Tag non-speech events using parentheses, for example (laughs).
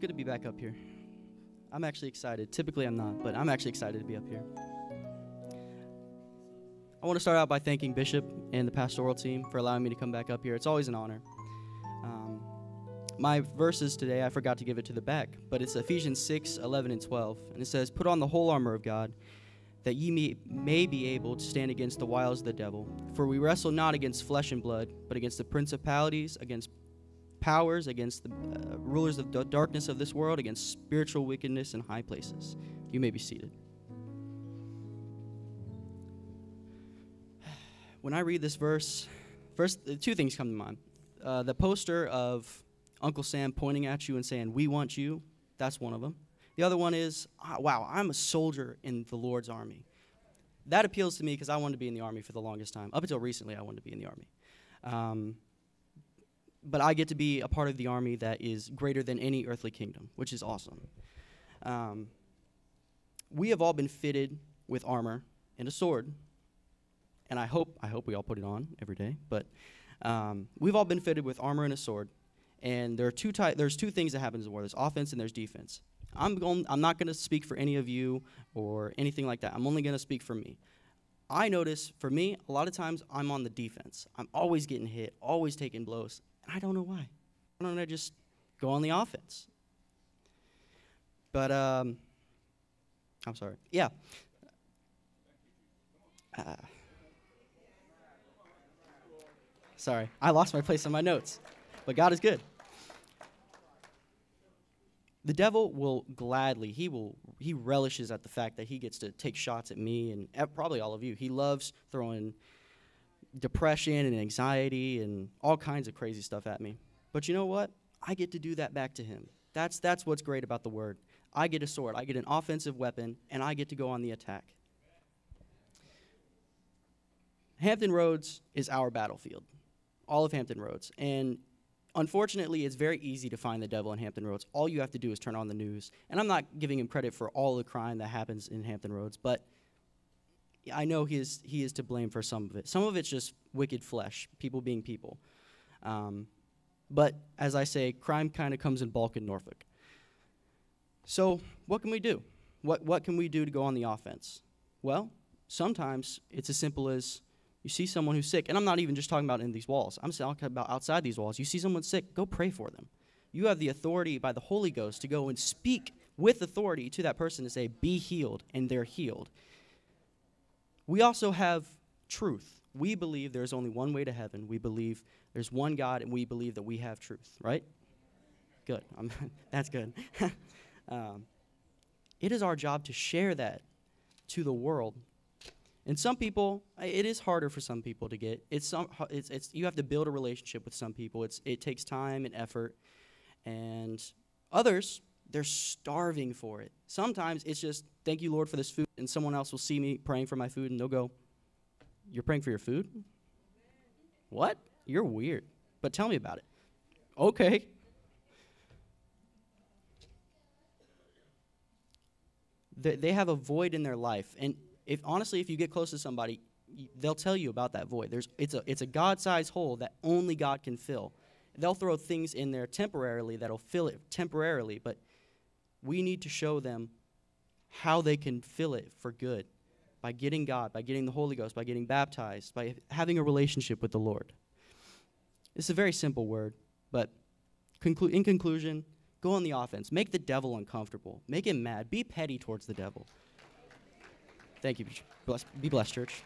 good to be back up here. I'm actually excited. Typically, I'm not, but I'm actually excited to be up here. I want to start out by thanking Bishop and the pastoral team for allowing me to come back up here. It's always an honor. Um, my verses today, I forgot to give it to the back, but it's Ephesians 6 11 and 12. And it says, Put on the whole armor of God, that ye may, may be able to stand against the wiles of the devil. For we wrestle not against flesh and blood, but against the principalities, against powers, against the uh, rulers of the darkness of this world, against spiritual wickedness in high places. You may be seated. (sighs) When I read this verse, first, uh, two things come to mind. Uh, the poster of Uncle Sam pointing at you and saying, We want you, that's one of them. The other one is, ah, Wow, I'm a soldier in the Lord's army. That appeals to me because I wanted to be in the army for the longest time. Up until recently, I wanted to be in the army. Um, but I get to be a part of the army that is greater than any earthly kingdom, which is awesome. Um, we have all been fitted with armor and a sword, and I hope I hope we all put it on every day. But um, we've all been fitted with armor and a sword, and there are two ty- There's two things that happens in war. There's offense and there's defense. I'm going. I'm not going to speak for any of you or anything like that. I'm only going to speak for me. I notice for me, a lot of times I'm on the defense. I'm always getting hit, always taking blows. I don't know why. Why don't I just go on the offense? But um, I'm sorry. Yeah. Uh, sorry, I lost my place on my notes, but God is good. The devil will gladly, he will, he relishes at the fact that he gets to take shots at me and at probably all of you. He loves throwing depression and anxiety and all kinds of crazy stuff at me. But you know what? I get to do that back to him. That's, that's what's great about the word. I get a sword, I get an offensive weapon, and I get to go on the attack. Hampton Roads is our battlefield, all of Hampton Roads. And unfortunately, it's very easy to find the devil in Hampton Roads. All you have to do is turn on the news. And I'm not giving him credit for all the crime that happens in Hampton Roads, but I know he is, he is to blame for some of it. Some of it's just wicked flesh, people being people. Um, but as I say, crime kind of comes in bulk in Norfolk. So, what can we do? What, what can we do to go on the offense? Well, sometimes it's as simple as you see someone who's sick, and I'm not even just talking about in these walls, I'm talking about outside these walls. You see someone sick, go pray for them. You have the authority by the Holy Ghost to go and speak with authority to that person to say, Be healed, and they're healed. We also have truth. We believe there's only one way to heaven. We believe there's one God, and we believe that we have truth, right? Good. (laughs) that's good. (laughs) um, it is our job to share that to the world. And some people, it is harder for some people to get. It's some, it's, it's you have to build a relationship with some people. It's it takes time and effort, and others they're starving for it. Sometimes it's just, thank you, Lord, for this food, and someone else will see me praying for my food, and they'll go, You're praying for your food? What? You're weird. But tell me about it. Okay. They, they have a void in their life. And if honestly, if you get close to somebody, they'll tell you about that void. There's, it's a, it's a God sized hole that only God can fill. They'll throw things in there temporarily that'll fill it temporarily, but we need to show them how they can fill it for good by getting God, by getting the Holy Ghost, by getting baptized, by having a relationship with the Lord. It's a very simple word, but conclu- in conclusion, go on the offense. Make the devil uncomfortable. Make him mad. Be petty towards the devil. Thank you. Bless, be blessed, church.